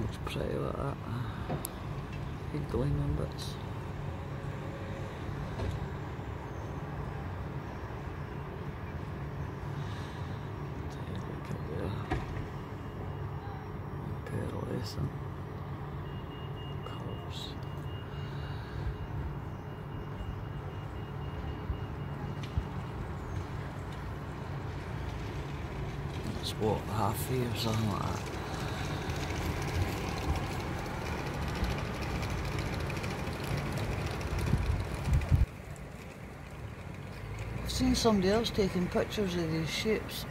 Looks pretty like that. Big gleaming bits. Pearlescent colours. It's what, half year or something like that. I've seen somebody else taking pictures of these shapes.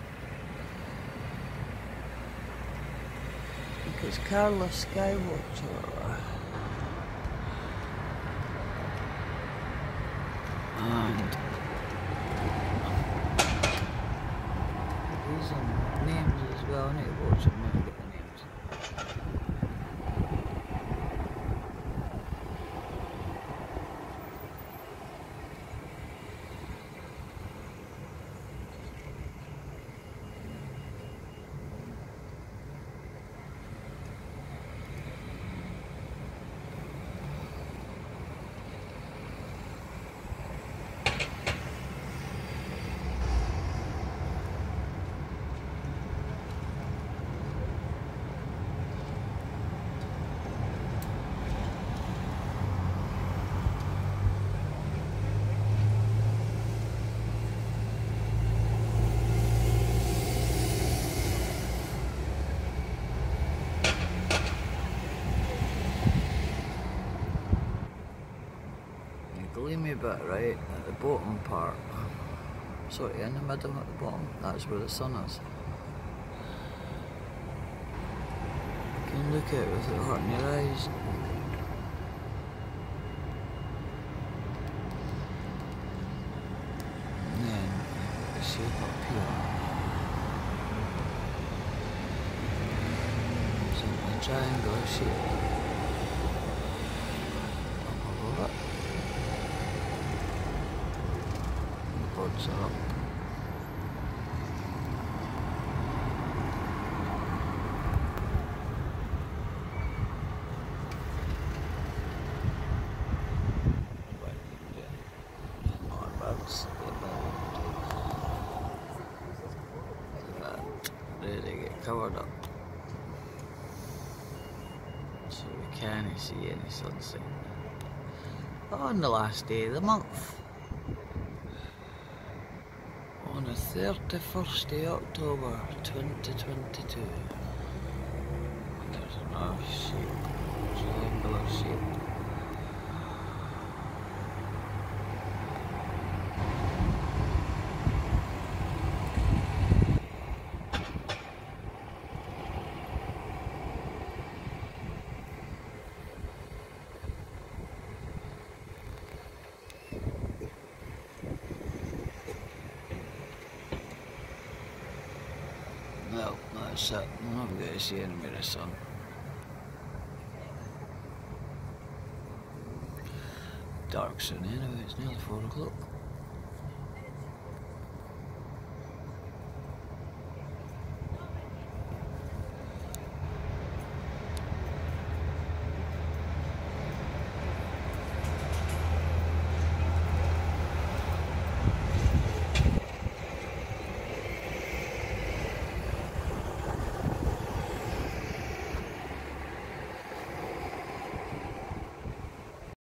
I think it's Carla Skywatcher. And these are names as well. I need to watch them and get the names. The gleamy bit right at the bottom part, sort of in the middle at the bottom, that's where the sun is. You can look at it without hurting your eyes. And then the shape up here. It's a triangular shape. Up above it. The birds are up. Right, yeah. Not birds, but there they get covered up. So we can't see any sunset. On the last day of the month. On the 31st of October 2022. There's. No, that's it. I'm not going to see any of the sun. Dark soon anyway, it's nearly 4 o'clock.